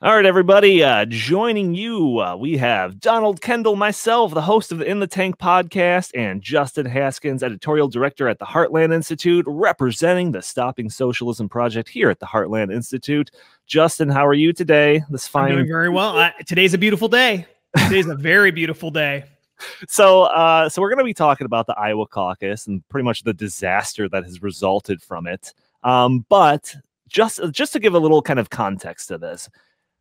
All right, everybody. Uh, joining you, uh, we have Donald Kendal, myself, the host of the In the Tank podcast, and Justin Haskins, editorial director at the Heartland Institute, representing the Stopping Socialism Project here at the Heartland Institute. Justin, how are you today? This fine. I'm doing very well. I, today's a beautiful day. Today's a very beautiful day. So, uh, so we're going to be talking about the Iowa caucus and pretty much the disaster that has resulted from it. Um, but just just to give a little kind of context to this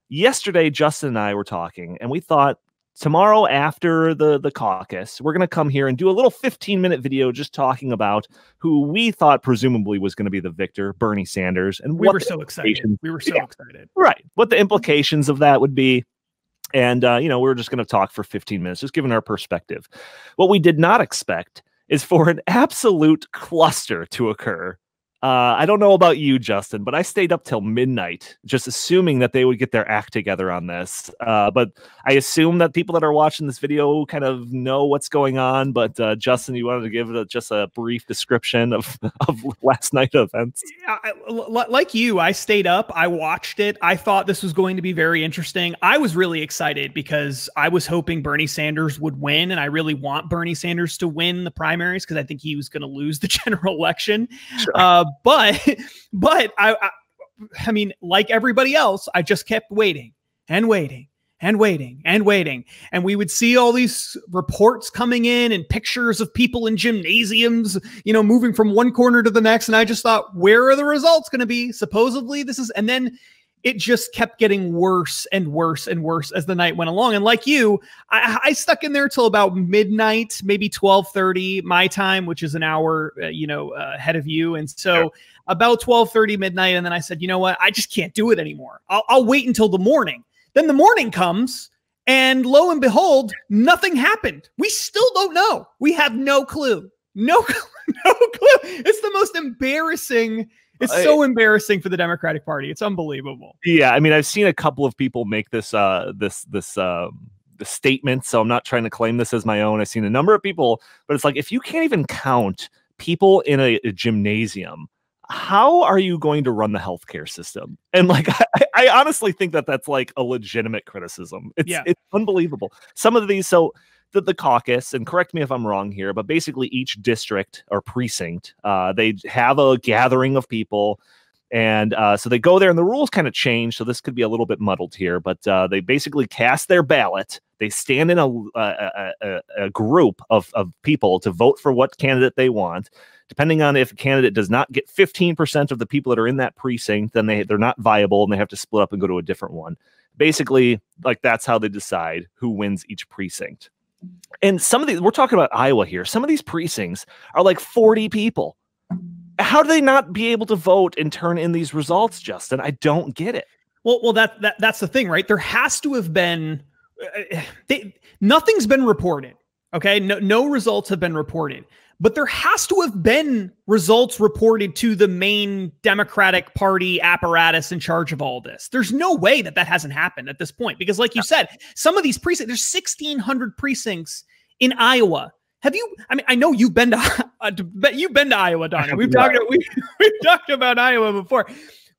yesterday justin and i were talking and we thought tomorrow after the the caucus we're going to come here and do a little 15 minute video just talking about who we thought presumably was going to be the victor bernie sanders and we were so excited. we were so yeah, excited. Right what the implications of that would be. And uh, you know we are just going to talk for 15 minutes just giving our perspective. What we did not expect is for an absolute cluster to occur uh, I don't know about you, Justin, but I stayed up till midnight, just assuming that they would get their act together on this. Uh, but I assume that people that are watching this video kind of know what's going on. But uh, Justin, you wanted to give a, just a brief description of, of last night events. I, like you, I stayed up, I watched it. I thought this was going to be very interesting. I was really excited because I was hoping Bernie Sanders would win, and I really want Bernie Sanders to win the primaries because I think he was going to lose the general election. Sure. But but I, I I mean, like everybody else, I just kept waiting and waiting and waiting and waiting. And we would see all these reports coming in and pictures of people in gymnasiums, you know, moving from one corner to the next. And I just thought, where are the results going to be? Supposedly, this is, and then it just kept getting worse and worse and worse as the night went along. And like you, I, I stuck in there till about midnight, maybe twelve thirty my time, which is an hour, uh, you know, uh, ahead of you. And so yeah. about twelve thirty midnight, and then I said, you know what, I just can't do it anymore. I'll, I'll wait until the morning. Then the morning comes, and lo and behold, nothing happened. We still don't know. We have no clue. No, no clue. It's the most embarrassing it's so embarrassing for the Democratic Party. It's unbelievable. Yeah, I mean, I've seen a couple of people make this uh this this um the statement, so I'm not trying to claim this as my own. I've seen a number of people, but it's like if you can't even count people in a, a gymnasium, how are you going to run the healthcare system? And like, I, I, honestly think that that's like a legitimate criticism. It's yeah. it's unbelievable. Some of these, so the, the caucus, and correct me if I'm wrong here, but basically each district or precinct, uh, they have a gathering of people. And uh, so they go there, and the rules kind of change. So this could be a little bit muddled here, but uh, they basically cast their ballot. They stand in a, a, a, a group of, of people to vote for what candidate they want depending on if a candidate does not get 15% of the people that are in that precinct, then they, they're not viable and they have to split up and go to a different one. Basically, like that's how they decide who wins each precinct. And some of these, we're talking about Iowa here. Some of these precincts are like 40 people. How do they not be able to vote and turn in these results, Justin? I don't get it. Well, well, that, that that's the thing, right? There has to have been uh, they, nothing's been reported. Okay, no, no results have been reported but there has to have been results reported to the main Democratic Party apparatus in charge of all this. There's no way that that hasn't happened at this point because, like you said, some of these precincts, there's 1,600 precincts in Iowa. Have you? I mean, I know you've been to, uh, you've been to Iowa, Donnie. We've talked we, we've talked about Iowa before.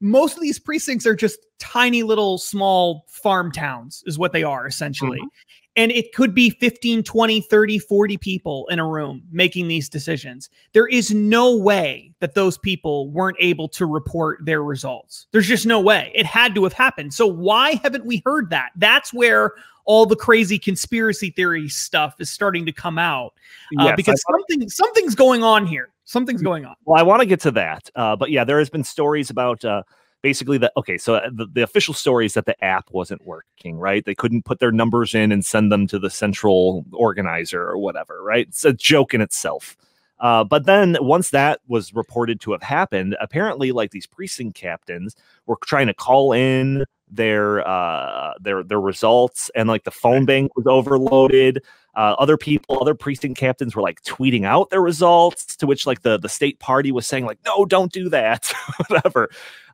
Most of these precincts are just tiny little small farm towns, is what they are essentially. Mm-hmm. And it could be 15, 20, 30, 40 people in a room making these decisions. There is no way that those people weren't able to report their results. There's just no way. It had to have happened. So why haven't we heard that? That's where all the crazy conspiracy theory stuff is starting to come out uh, yes, because something something's going on here. Something's going on. Well, I want to get to that, uh, but yeah, there has been stories about uh, basically the okay so uh, the, the official story is that the app wasn't working right? They couldn't put their numbers in and send them to the central organizer or whatever right? It's a joke in itself. Uh, but then once that was reported to have happened apparently like these precinct captains were trying to call in their uh their their results and like the phone bank was overloaded. Uh, other people other precinct captains were like tweeting out their results to which like the the state party was saying like no don't do that whatever.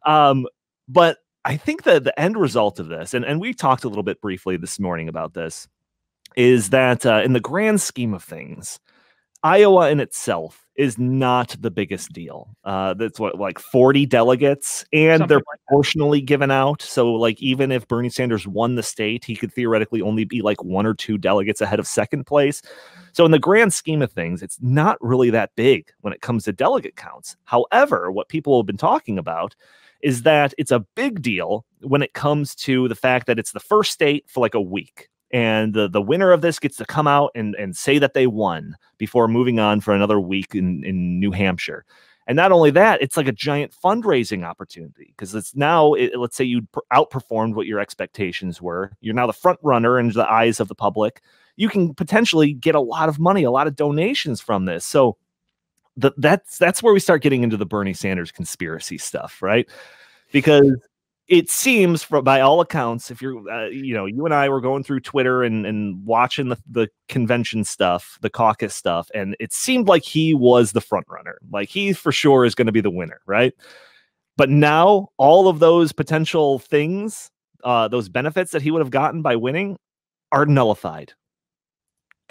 Um, but I think that the end result of this, and, and we talked a little bit briefly this morning about this, is that uh, in the grand scheme of things, Iowa in itself is not the biggest deal. Uh, that's what like 40 delegates, and Something they're like proportionally given out. So, like, even if Bernie Sanders won the state, he could theoretically only be like one or two delegates ahead of second place. So, in the grand scheme of things, it's not really that big when it comes to delegate counts. However, what people have been talking about is that it's a big deal when it comes to the fact that it's the first state for like a week and the, the winner of this gets to come out and, and say that they won before moving on for another week in, in New Hampshire. And not only that, it's like a giant fundraising opportunity because it's now, it, let's say you outperformed what your expectations were. You're now the front runner in the eyes of the public. You can potentially get a lot of money, a lot of donations from this. So the, that's that's where we start getting into the Bernie Sanders conspiracy stuff, right? Because it seems from by all accounts if you're uh, you know you and i were going through twitter and and watching the, the convention stuff the caucus stuff and it seemed like he was the front runner like he for sure is going to be the winner right but now all of those potential things uh those benefits that he would have gotten by winning are nullified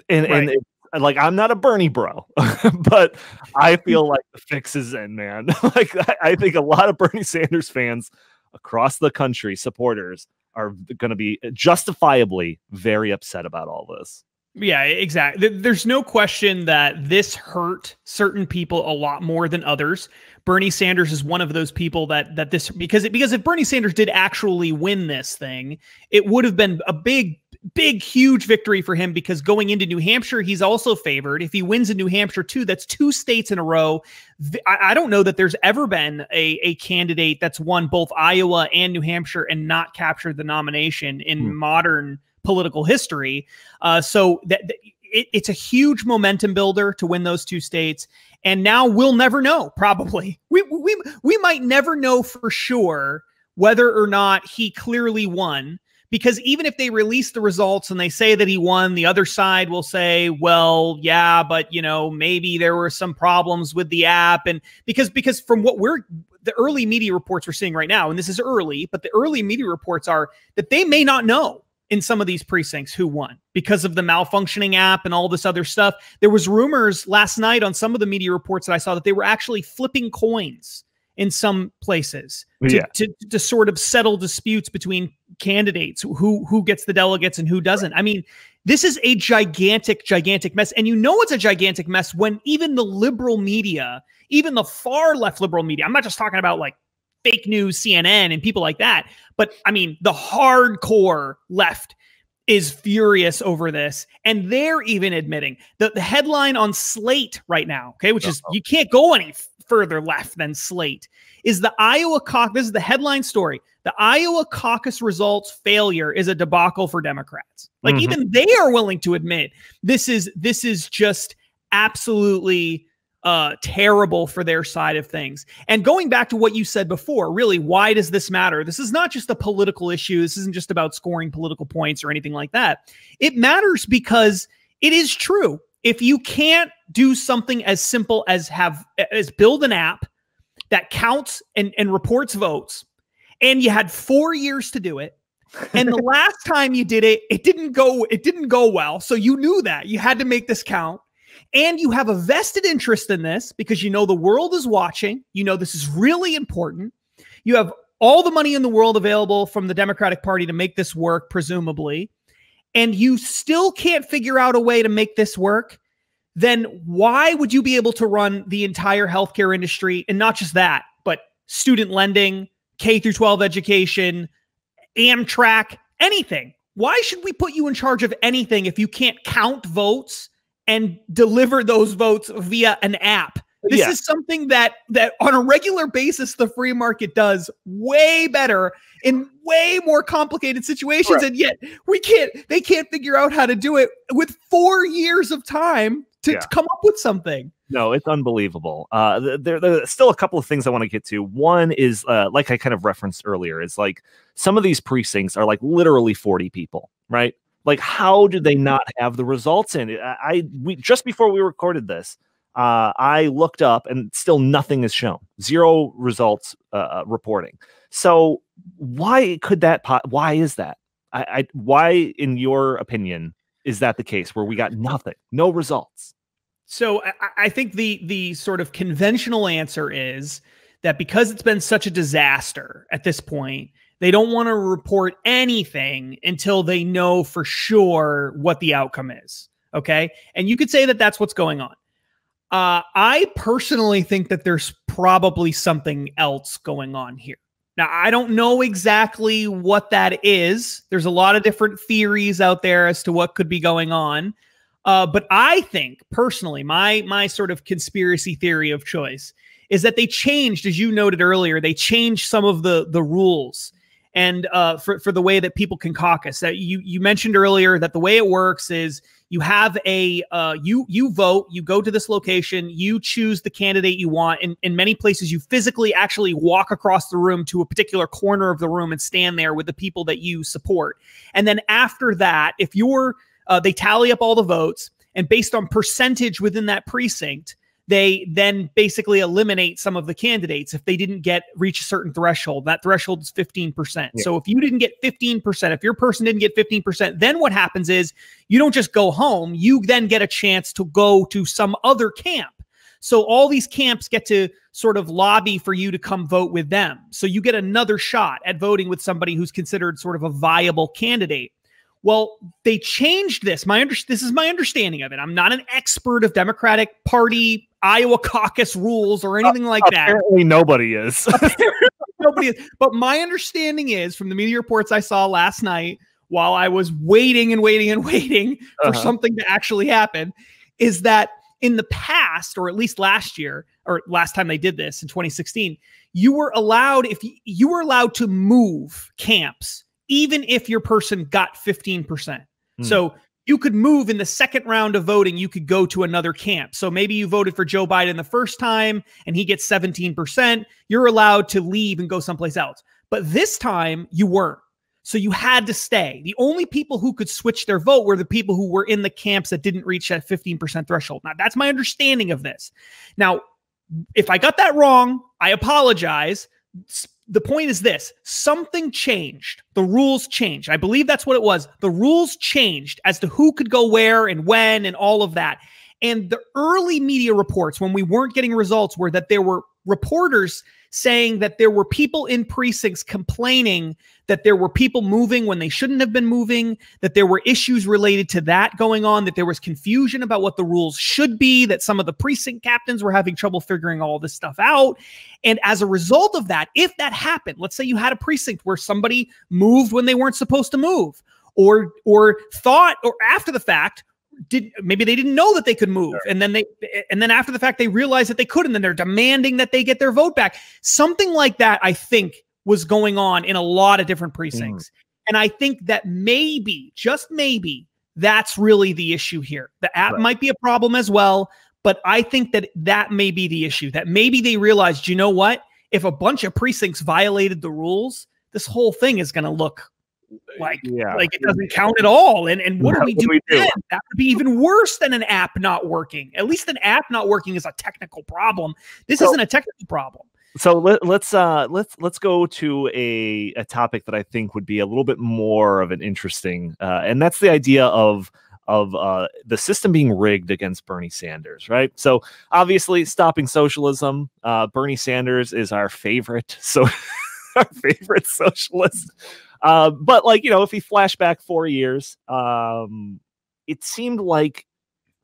and right. and it, like I'm not a Bernie bro, but I feel like the fix is in, man. like I, I think a lot of Bernie Sanders fans across the country, supporters are going to be uh, justifiably very upset about all this. Yeah, exactly. There's no question that this hurt certain people a lot more than others. Bernie Sanders is one of those people that that this because because if Bernie Sanders did actually win this thing, it would have been a big big, huge victory for him because going into New Hampshire, he's also favored. If he wins in New Hampshire too, that's two states in a row. I, don't know that there's ever been a, a candidate that's won both Iowa and New Hampshire and not captured the nomination in hmm. modern political history. Uh, so that, that it, it's a huge momentum builder to win those two states. And now we'll never know. Probably we we we might never know for sure whether or not he clearly won because even if they release the results and they say that he won, the other side will say, well, yeah, but you know, maybe there were some problems with the app. And because, because from what we're, the early media reports we're seeing right now, and this is early, but the early media reports are that they may not know in some of these precincts who won because of the malfunctioning app and all this other stuff. There was rumors last night on some of the media reports that I saw that they were actually flipping coins in some places to, yeah. to, to, sort of settle disputes between candidates who who gets the delegates and who doesn't. I mean this is a gigantic gigantic mess. And you know it's a gigantic mess when even the liberal media even the far left liberal media i'm not just talking about like fake news cnn and people like that but i mean the hardcore left is furious over this and they're even admitting that the headline on slate right now okay which is you can't go any further left than Slate is the Iowa caucus. This is the headline story. The Iowa caucus results failure is a debacle for Democrats. Like mm-hmm. even they are willing to admit this is this is just absolutely uh, terrible for their side of things. And going back to what you said before, really, why does this matter? This is not just a political issue. This isn't just about scoring political points or anything like that. It matters because it is true if you can't do something as simple as have as build an app that counts and, and reports votes, and you had four years to do it, and the last time you did it, it didn't go it didn't go well, so you knew that you had to make this count. And you have a vested interest in this because you know the world is watching. You know this is really important. You have all the money in the world available from the Democratic Party to make this work, presumably and you still can't figure out a way to make this work, then why would you be able to run the entire healthcare industry and not just that, but student lending, K through 12 education, Amtrak, anything? Why should we put you in charge of anything if you can't count votes and deliver those votes via an app? This yeah. is something that that on a regular basis the free market does way better in way more complicated situations right. and yet we can't they can't figure out how to do it with 4 years of time to, yeah. to come up with something. No, it's unbelievable. Uh, there, there's still a couple of things I want to get to. One is, uh, like I kind of referenced earlier, is like some of these precincts are like literally 40 people, right? Like, how do they not have the results in? I, I we just before we recorded this, uh, I looked up and still nothing is shown. Zero results uh, uh, reporting. So why could that? Po- why is that? I, I why, in your opinion, is that the case where we got nothing, no results? So I, I think the the sort of conventional answer is that because it's been such a disaster at this point, they don't want to report anything until they know for sure what the outcome is. Okay. And you could say that that's what's going on. Uh, I personally think that there's probably something else going on here. Now, I don't know exactly what that is. There's a lot of different theories out there as to what could be going on. Uh, but I think personally, my my sort of conspiracy theory of choice is that they changed, as you noted earlier, they changed some of the the rules and uh, for for the way that people can caucus. That you you mentioned earlier that the way it works is you have a uh, you you vote, you go to this location, you choose the candidate you want. In in many places, you physically actually walk across the room to a particular corner of the room and stand there with the people that you support. And then after that, if you're uh, they tally up all the votes, and based on percentage within that precinct, they then basically eliminate some of the candidates if they didn't get reach a certain threshold. That threshold is 15%. Yeah. So if you didn't get 15%, if your person didn't get 15%, then what happens is you don't just go home, you then get a chance to go to some other camp. So all these camps get to sort of lobby for you to come vote with them. So you get another shot at voting with somebody who's considered sort of a viable candidate. Well, they changed this. My under- this is my understanding of it. I'm not an expert of Democratic Party Iowa caucus rules or anything uh, like apparently that. Apparently, nobody is. apparently nobody is. But my understanding is from the media reports I saw last night while I was waiting and waiting and waiting for uh-huh. something to actually happen, is that in the past, or at least last year, or last time they did this in 2016, you were allowed if you, you were allowed to move camps even if your person got 15%. Mm. So you could move in the second round of voting, you could go to another camp. So maybe you voted for Joe Biden the first time and he gets 17%. You're allowed to leave and go someplace else. But this time you weren't. So you had to stay. The only people who could switch their vote were the people who were in the camps that didn't reach that 15% threshold. Now, that's my understanding of this. Now, if I got that wrong, I apologize the point is this something changed. The rules changed. I believe that's what it was. The rules changed as to who could go where and when and all of that. And the early media reports, when we weren't getting results, were that there were reporters saying that there were people in precincts complaining that there were people moving when they shouldn't have been moving, that there were issues related to that going on, that there was confusion about what the rules should be, that some of the precinct captains were having trouble figuring all this stuff out. And as a result of that, if that happened, let's say you had a precinct where somebody moved when they weren't supposed to move, or or thought or after the fact did maybe they didn't know that they could move sure. and then they and then after the fact they realized that they couldn't and then they're demanding that they get their vote back something like that i think was going on in a lot of different precincts mm. and i think that maybe just maybe that's really the issue here the app right. might be a problem as well but i think that that may be the issue that maybe they realized you know what if a bunch of precincts violated the rules this whole thing is going to look like yeah. like it doesn't count at all. And and what do we do, we do? That would be even worse than an app not working. At least an app not working is a technical problem. This so, isn't a technical problem. So let, let's, uh let's let's go to a a topic that I think would be a little bit more of an interesting, uh, and that's the idea of of uh, the system being rigged against Bernie Sanders, right? So obviously, stopping socialism. Uh, Bernie Sanders is our favorite, so our favorite socialist. Uh, but like you know, if we flash back four years, um, it seemed like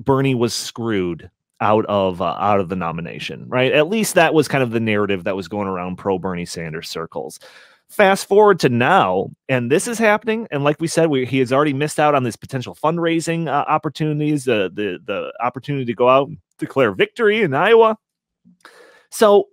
Bernie was screwed out of uh, out of the nomination, right? At least that was kind of the narrative that was going around pro Bernie Sanders circles. Fast forward to now, and this is happening. And like we said, we, he has already missed out on these potential fundraising uh, opportunities, uh, the the opportunity to go out and declare victory in Iowa. So,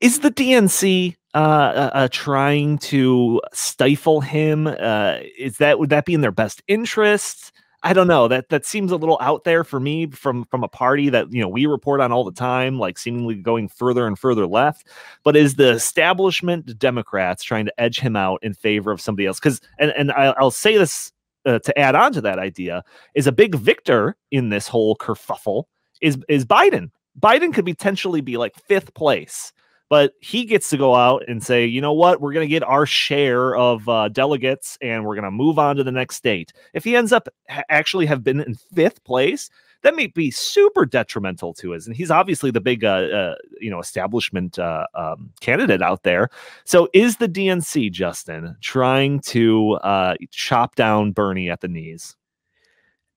is the DNC uh, uh, uh, trying to stifle him? Uh, is that would that be in their best interest? I don't know. That that seems a little out there for me from from a party that you know we report on all the time, like seemingly going further and further left. But is the establishment Democrats trying to edge him out in favor of somebody else? Because and and I, will say this uh, to add on to that idea is a big victor in this whole kerfuffle is is Biden. Biden could potentially be like fifth place but he gets to go out and say, you know what, we're going to get our share of uh, delegates and we're going to move on to the next state. If he ends up ha- actually have been in fifth place, that may be super detrimental to us. And he's obviously the big, uh, uh, you know, establishment uh, um, candidate out there. So is the DNC, Justin, trying to uh, chop down Bernie at the knees?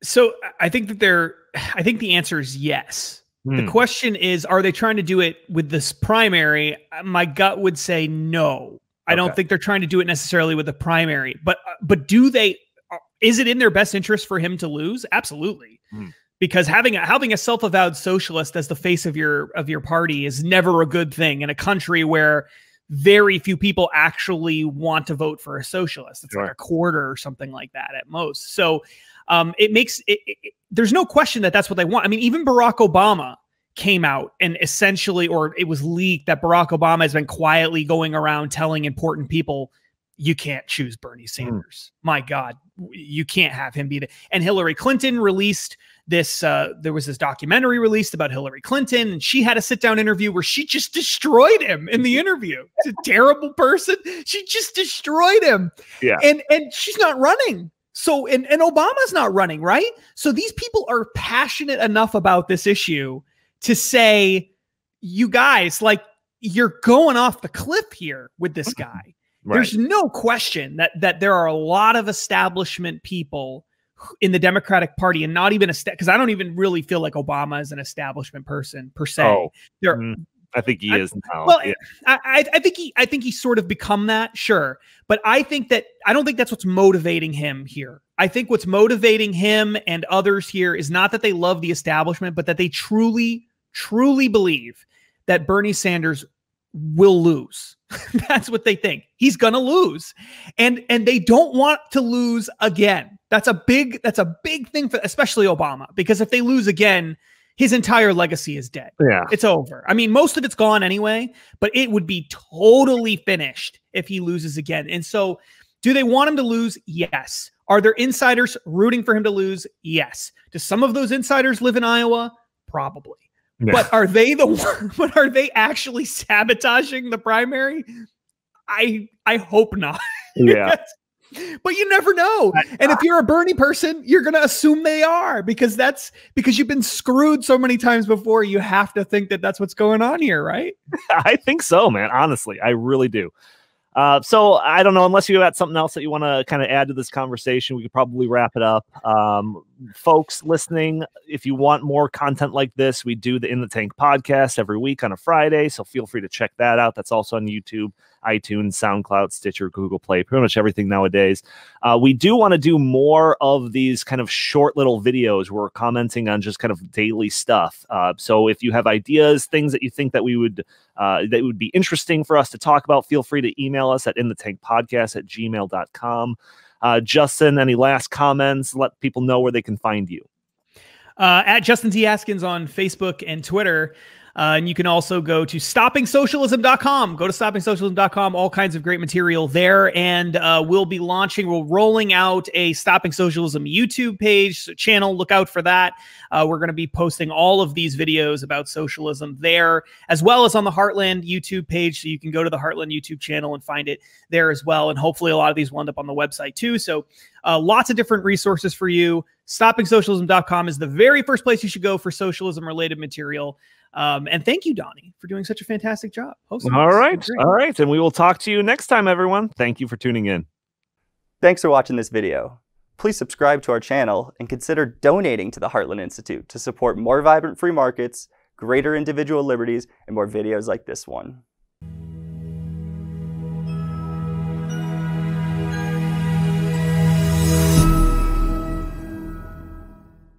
So I think that they're, I think the answer is yes. The Hmm. question is, are they trying to do it with this primary? My gut would say no. I don't think they're trying to do it necessarily with the primary. But uh, but do they? uh, Is it in their best interest for him to lose? Absolutely. Hmm. Because having a, having a self-avowed socialist as the face of your of your party is never a good thing in a country where very few people actually want to vote for a socialist. It's like a quarter or something like that at most. So um, it makes it, it, there's no question that that's what they want. I mean, even Barack Obama came out and essentially, or it was leaked that Barack Obama has been quietly going around telling important people, you can't choose Bernie Sanders. My God, you can't have him be the. And Hillary Clinton released this. Uh, there was this documentary released about Hillary Clinton, and she had a sit down interview where she just destroyed him in the interview. It's a terrible person. She just destroyed him. Yeah. And and she's not running. So and, and Obama's not running, right? So these people are passionate enough about this issue to say, you guys, like you're going off the cliff here with this guy. Right. There's no question that that there are a lot of establishment people in the Democratic Party, and not even a because I don't even really feel like Obama is an establishment person per se. Oh, There, Mm, I think he I- is now. well, yeah. I, I, I think he I think he's sort of become that, sure. But I think that I don't think that's what's motivating him here. I think what's motivating him and others here is not that they love the establishment, but that they truly, truly believe that Bernie Sanders will lose. that's what they think. He's gonna lose. And and they don't want to lose again. That's a big, that's a big thing for especially Obama, because if they lose again, his entire legacy is dead. yeah. It's over. I mean, most of it's gone anyway, but it would be totally finished if he loses again. And so, do they want him to lose? Yes. Are there insiders rooting for him to lose? Yes. Do some of those insiders live in Iowa? Probably. Yeah. But are they the one? But are they actually sabotaging the primary? I I hope not. yeah. but you never know. And if you're a Bernie person, you're going to assume they are because that's because you've been screwed so many times before. You have to think that that's what's going on here, right? I think so, man. Honestly, I really do. Uh, so I don't know, unless you got something else that you want to kind of add to this conversation, we could probably wrap it up. Um, folks listening, if you want more content like this, we do the In the Tank podcast every week on a Friday. So feel free to check that out. That's also on YouTube, iTunes, SoundCloud, Stitcher, Google Play, pretty much everything nowadays. Uh, we do want to do more of these kind of short little videos where we're commenting on just kind of daily stuff. Uh, so if you have ideas, things that you think that we would uh, that would be interesting for us to talk about, feel free to email us at in the tank podcast at gmail.com. Uh, Justin, any last comments? Let people know where they can find you. Uh, at Justin T. Haskins on Facebook and Twitter. Uh, and you can also go to stoppingsocialism.com. Go to stoppingsocialism.com. All kinds of great material there. And uh, we'll be launching, we're rolling out a Stopping Socialism YouTube page, so channel. Look out for that. Uh, we're going to be posting all of these videos about socialism there, as well as on the Heartland YouTube page. So you can go to the Heartland YouTube channel and find it there as well. And hopefully, a lot of these will end up on the website too. So uh, lots of different resources for you. StoppingSocialism.com is the very first place you should go for socialism related material. Um, and thank you, Donnie, for doing such a fantastic job. Hosting All this. right. All right. And we will talk to you next time, everyone. Thank you for tuning in. Thanks for watching this video. Please subscribe to our channel and consider donating to the Heartland Institute to support more vibrant free markets, greater individual liberties, and more videos like this one.